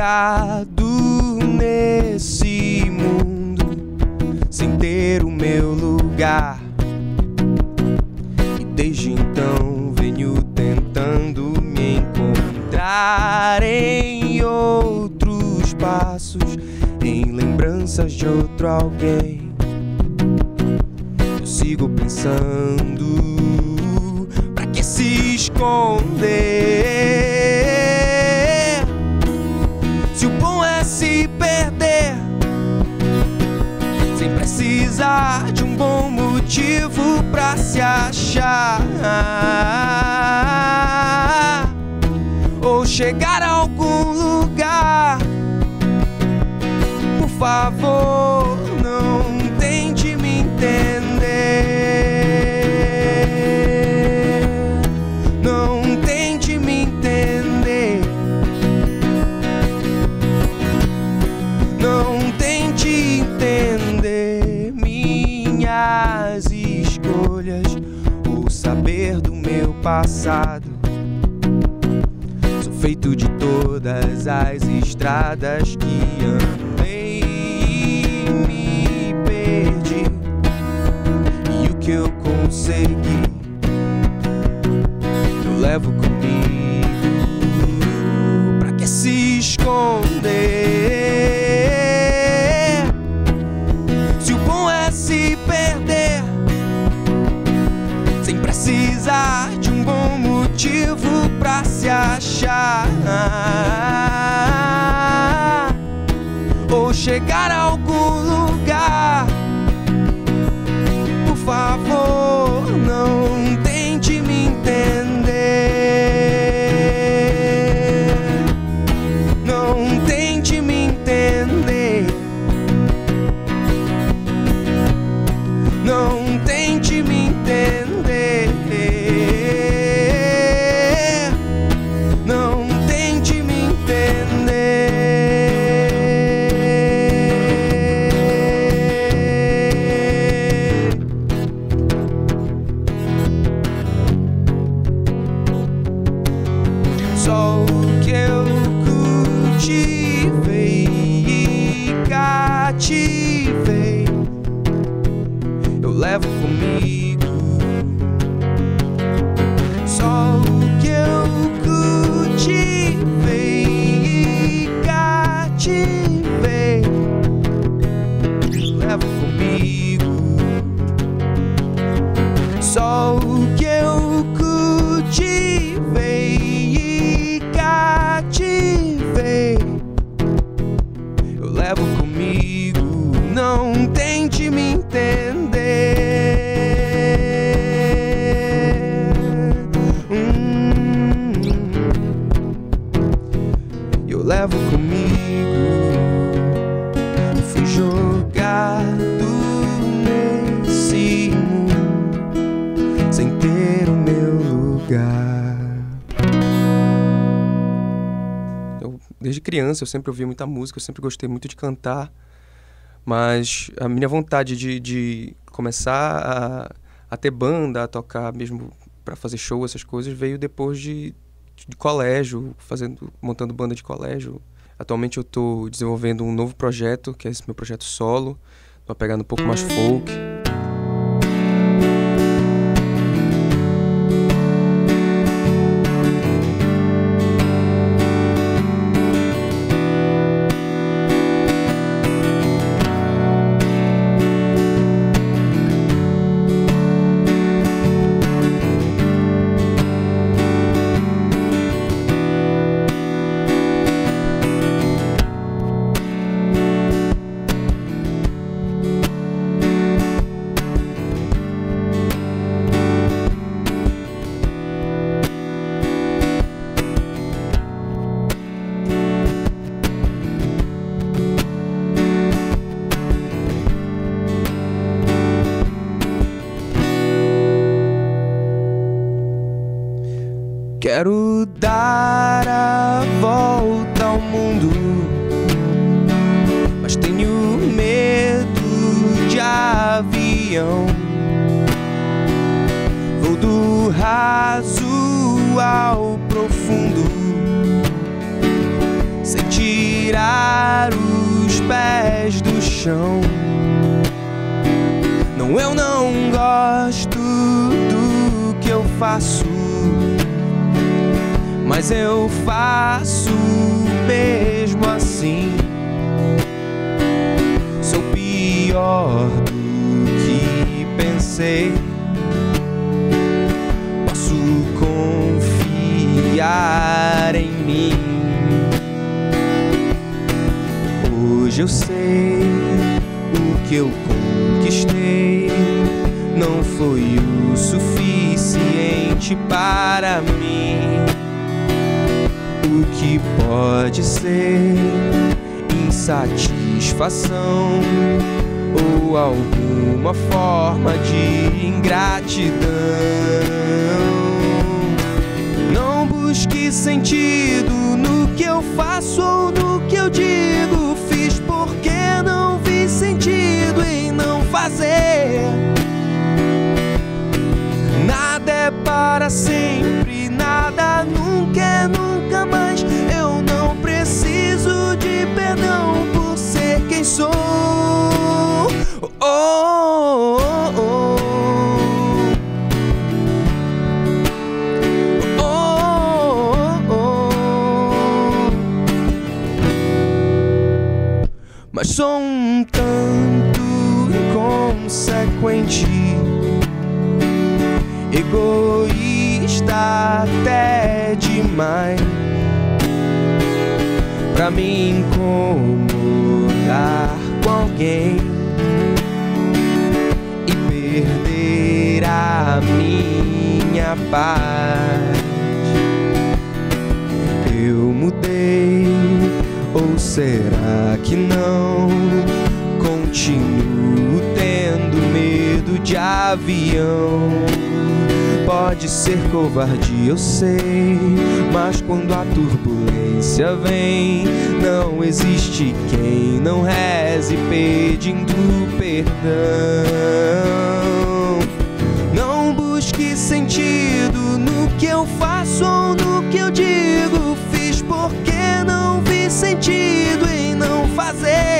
jogado nesse mundo sem ter o meu lugar. E desde então venho tentando me encontrar em outros passos, em lembranças de outro alguém. Eu sigo pensando, Ou chegar as estradas que andei e me perdi. E o que eu consegui, eu levo comigo. Pra que se esconder? Chegar a algum lugar. Eu, desde criança eu sempre ouvi muita música, eu sempre gostei muito de cantar, mas a minha vontade de, de começar a, a ter banda, a tocar mesmo para fazer show, essas coisas, veio depois de, de colégio, fazendo, montando banda de colégio. Atualmente eu estou desenvolvendo um novo projeto, que é esse meu projeto solo, uma pegada um pouco mais folk. Quero dar a volta ao mundo, mas tenho medo de avião. Vou do raso ao profundo, sem te paixão. Não, eu não gosto do que eu faço, mas eu faço mesmo assim. Sou pior do que pensei. Posso confiar em mim. Hoje eu sei o que eu conquistei não foi o suficiente para mim. O que pode ser insatisfação ou alguma forma de ingratidão. Não busque sentido no que eu faço ou no que eu digo. Fiz porque não vi sentido em não fazer. Nada é para sempre, sou um tanto inconsequente, egoísta até demais pra me incomodar com alguém e perder a minha paz. Eu mudei, ou será que não? Continuo tendo medo de avião. Pode ser covardia, eu sei, mas quando a turbulência vem, não existe quem não reze pedindo perdão. Não busque sentido no que eu faço ou no que eu digo. Sentido em não fazer.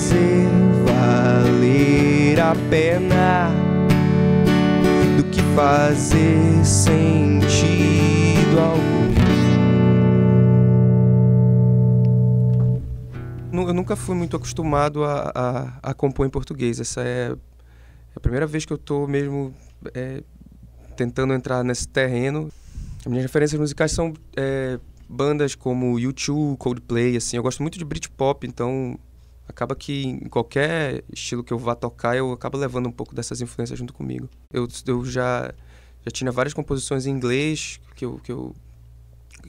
Fazer valer a pena do que fazer sentido algum. Eu nunca fui muito acostumado a, a, a compor em português. Essa é a primeira vez que eu tô mesmo é, tentando entrar nesse terreno. As minhas referências musicais são é, bandas como U2, Coldplay, assim. Eu gosto muito de Britpop, então acaba que em qualquer estilo que eu vá tocar, eu acabo levando um pouco dessas influências junto comigo. Eu, eu já, já tinha várias composições em inglês que eu, que eu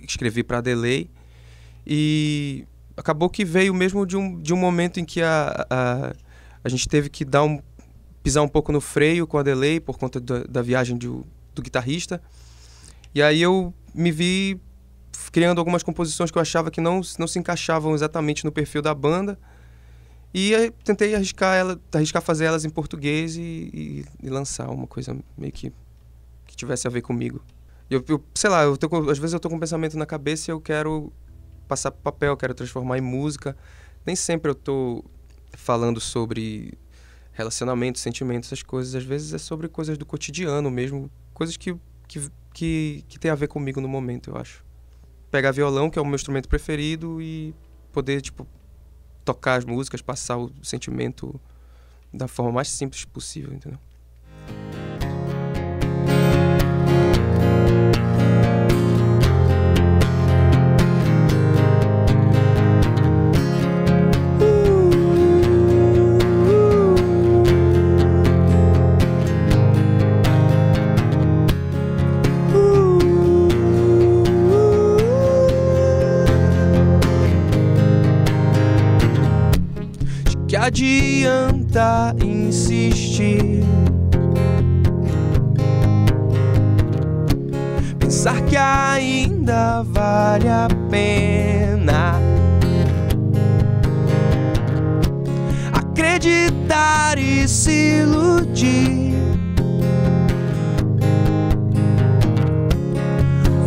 escrevi para Delay e acabou que veio mesmo de um, de um momento em que a, a, a gente teve que dar um, pisar um pouco no freio com a Delay por conta da, da viagem do, do guitarrista. E aí eu me vi criando algumas composições que eu achava que não, não se encaixavam exatamente no perfil da banda. E tentei arriscar, ela, arriscar fazer elas em português e, e, e lançar uma coisa meio que, que tivesse a ver comigo. Eu, eu sei lá, eu com- às vezes eu tô com um pensamento na cabeça e eu quero passar pro papel, quero transformar em música. Nem sempre eu tô falando sobre relacionamento, sentimentos, essas coisas. Às vezes é sobre coisas do cotidiano mesmo, coisas que, que, que, que tem a ver comigo no momento, eu acho. Pegar violão, que é o meu instrumento preferido, e poder, tipo, tocar as músicas, passar o sentimento da forma mais simples possível, entendeu? Adianta insistir? Pensar que ainda vale a pena. Acreditar e se iludir.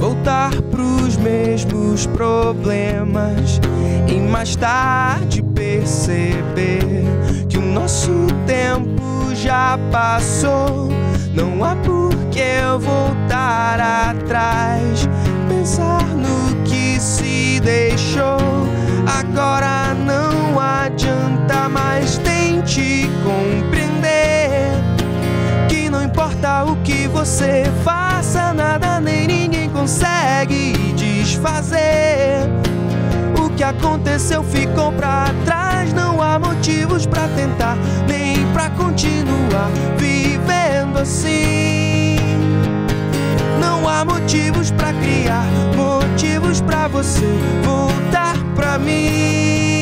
Voltar pros mesmos problemas e mais tarde perceber que o nosso tempo já passou. Não há por que eu voltar atrás, pensar no que se deixou. Agora não adianta mais, tente compreender que não importa o que você faça, nada nem ninguém consegue desfazer que aconteceu ficou pra trás. Não há motivos pra tentar, nem pra continuar vivendo assim. Não há motivos pra criar, motivos pra você voltar pra mim.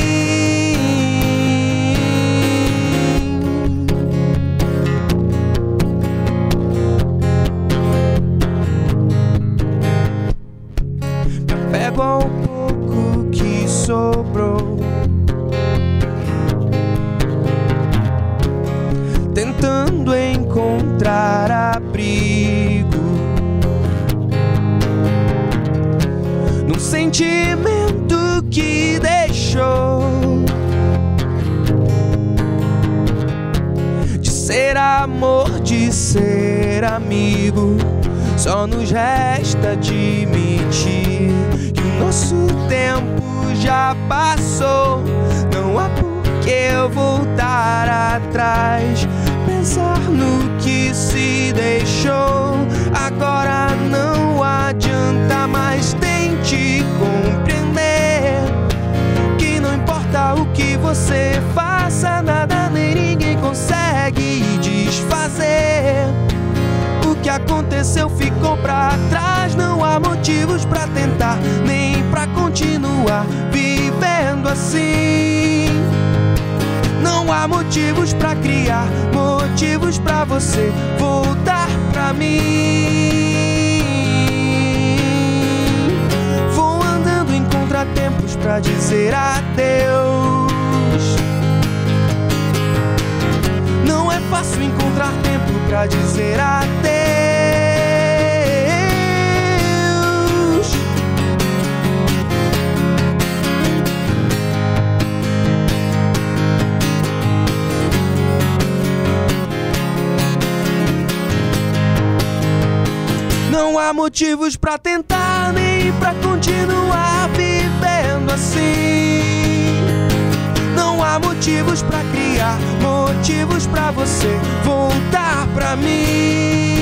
Tentando encontrar abrigo num sentimento que deixou de ser amor, de ser amigo. Só nos resta admitir que o nosso tempo já passou. Não há por que eu voltar atrás. Pensar no que se deixou. Agora não adianta mais. Tente compreender que não importa o que você faça, nada nem ninguém consegue desfazer. O que aconteceu ficou pra trás. Não há motivos pra tentar, nem pra continuar vivendo assim. Não há motivos pra criar, motivos pra você voltar pra mim. Vou andando em contratempos pra dizer adeus. Não é fácil encontrar tempo pra dizer adeus. Não há motivos para tentar nem para continuar vivendo assim. Não há motivos para criar motivos para você voltar para mim.